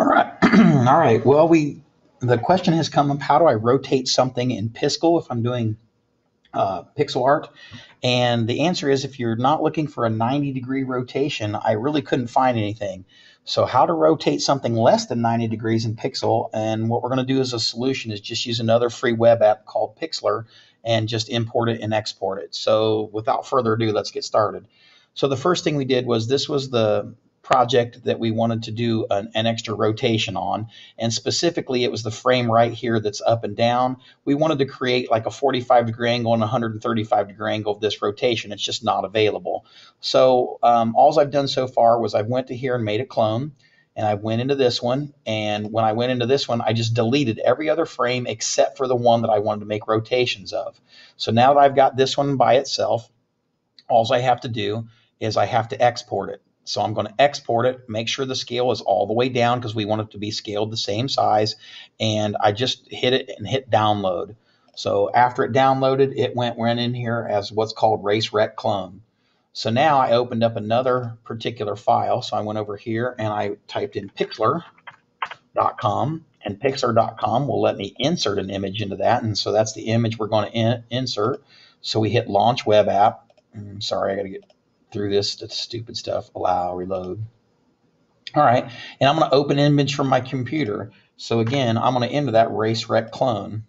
All right. All right. Well, we the question has come up: How do I rotate something in Piskel if I'm doing uh, pixel art? And the answer is, if you're not looking for a 90 degree rotation, I really couldn't find anything. So how to rotate something less than 90 degrees in Piskel, and what we're going to do as a solution is just use another free web app called Pixlr and just import it and export it. So without further ado, let's get started. So the first thing we did was this was the project that we wanted to do an, an, extra rotation on. And specifically, it was the frame right here that's up and down. We wanted to create like a 45 degree angle and 135 degree angle of this rotation. It's just not available. So um, all I've done so far was I went to here and made a clone. And I went into this one. And when I went into this one, I just deleted every other frame except for the one that I wanted to make rotations of. So now that I've got this one by itself, all I have to do is I have to export it. So I'm going to export it, make sure the scale is all the way down because we want it to be scaled the same size. And I just hit it and hit download. So after it downloaded, it went, went in here as what's called Race Rec Clone. So now I opened up another particular file. So I went over here and I typed in pixlr.com and pixlr.com will let me insert an image into that. And so that's the image we're going to in insert. So we hit launch web app. Mm, sorry, I got to get through this stupid stuff. Allow, reload. All right, and I'm going to open image from my computer. So again, I'm going to enter that race rec clone.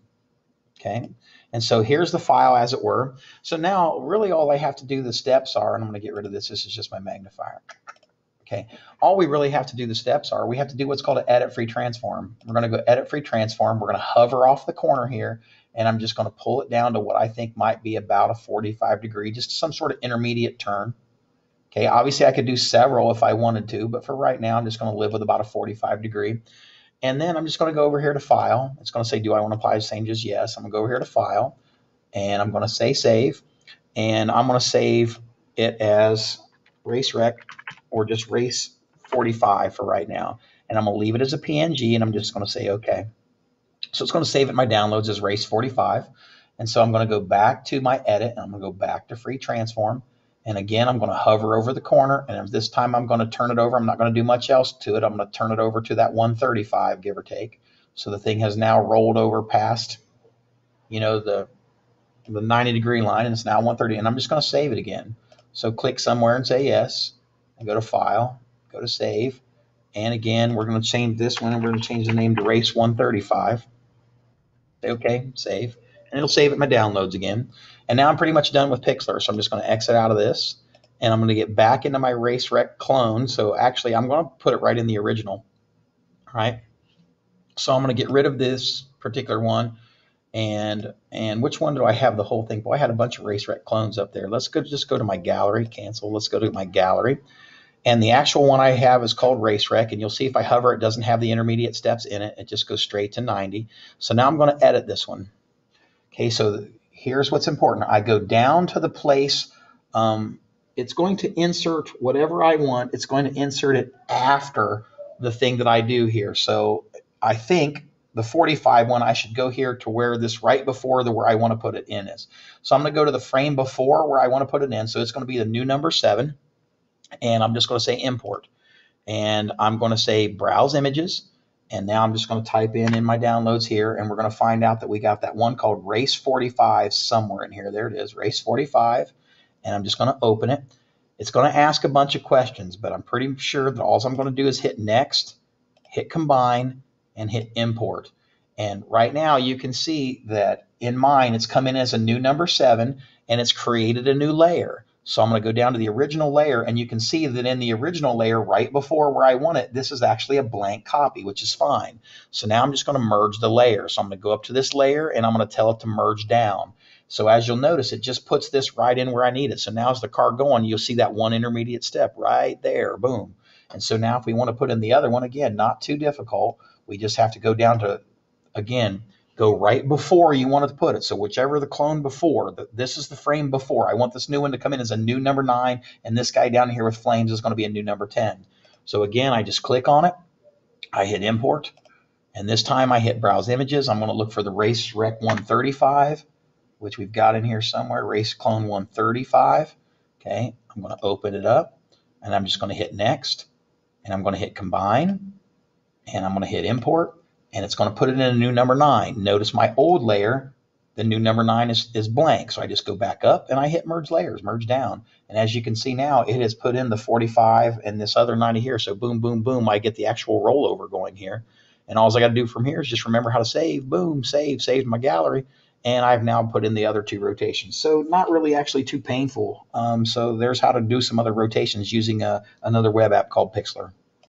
Okay, and so here's the file as it were. So now really all I have to do the steps are, and I'm going to get rid of this. This is just my magnifier. Okay, all we really have to do the steps are we have to do what's called an edit free transform. We're going to go edit free transform. We're going to hover off the corner here and I'm just going to pull it down to what I think might be about a 45 degree, just some sort of intermediate turn. Okay, obviously I could do several if I wanted to, but for right now, I'm just going to live with about a 45 degree. And then I'm just going to go over here to File. It's going to say, do I want to apply same? Yes. I'm going to go over here to File, and I'm going to say Save. And I'm going to save it as Race Rec or just Race 45 for right now. And I'm going to leave it as a PNG, and I'm just going to say OK. So it's going to save it my downloads as Race 45. And so I'm going to go back to my edit, and I'm going to go back to Free Transform. And again, I'm going to hover over the corner. And this time I'm going to turn it over. I'm not going to do much else to it. I'm going to turn it over to that 135, give or take. So the thing has now rolled over past, you know, the, the 90 degree line and it's now 130. And I'm just going to save it again. So click somewhere and say yes. And go to File, go to Save. And again, we're going to change this one and we're going to change the name to Race 135. Say OK, save. And it'll save it my downloads again. And now I'm pretty much done with Pixlr. So I'm just going to exit out of this and I'm going to get back into my race rec clone. So actually, I'm going to put it right in the original. All right. So I'm going to get rid of this particular one. And and which one do I have the whole thing? Boy, I had a bunch of race rec clones up there. Let's go just go to my gallery, cancel. Let's go to my gallery. And the actual one I have is called Race Rec. And you'll see if I hover, it doesn't have the intermediate steps in it. It just goes straight to 90. So now I'm going to edit this one. Okay, so here's what's important. I go down to the place. Um, it's going to insert whatever I want. It's going to insert it after the thing that I do here. So I think the 45 one, I should go here to where this right before the where I want to put it in is. So I'm going to go to the frame before where I want to put it in. So it's going to be the new number seven. And I'm just going to say import. And I'm going to say browse images. And now I'm just going to type in in my downloads here, and we're going to find out that we got that one called Race 45 somewhere in here. There it is, Race 45. And I'm just going to open it. It's going to ask a bunch of questions, but I'm pretty sure that all I'm going to do is hit Next, hit Combine, and hit Import. And right now you can see that in mine, it's come in as a new number seven, and it's created a new layer. So I'm going to go down to the original layer and you can see that in the original layer right before where I want it, this is actually a blank copy, which is fine. So now I'm just going to merge the layer. So I'm going to go up to this layer and I'm going to tell it to merge down. So as you'll notice, it just puts this right in where I need it. So now as the car going, you'll see that one intermediate step right there, boom. And so now if we want to put in the other one, again, not too difficult. We just have to go down to, again, go right before you want to put it. So whichever the clone before, the, this is the frame before. I want this new one to come in as a new number nine, and this guy down here with flames is going to be a new number 10. So again, I just click on it. I hit import, and this time I hit browse images. I'm going to look for the race rec 135, which we've got in here somewhere, race clone 135. Okay, I'm going to open it up, and I'm just going to hit next, and I'm going to hit combine, and I'm going to hit import and it's going to put it in a new number nine. Notice my old layer, the new number nine is, is blank. So I just go back up and I hit merge layers, merge down. And as you can see now, it has put in the 45 and this other 90 here. So boom, boom, boom, I get the actual rollover going here. And all I got to do from here is just remember how to save. Boom, save, save my gallery. And I've now put in the other two rotations. So not really actually too painful. Um, so there's how to do some other rotations using a, uh, another web app called Pixlr.